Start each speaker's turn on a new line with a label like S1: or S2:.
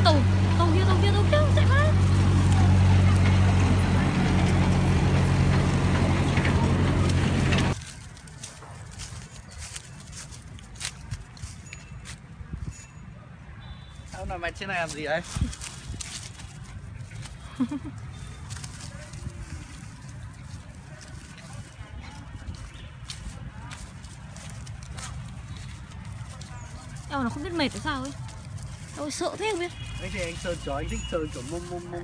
S1: ui tàu tàu kia tàu kia tàu kia chạy đây
S2: Sao nào mày trên này làm gì đấy?
S1: Eo nó không biết mệt hay sao ấy Ôi, sợ thế không biết.
S2: Anh thì anh sơn chó anh thích sơn kiểu mông mông mông.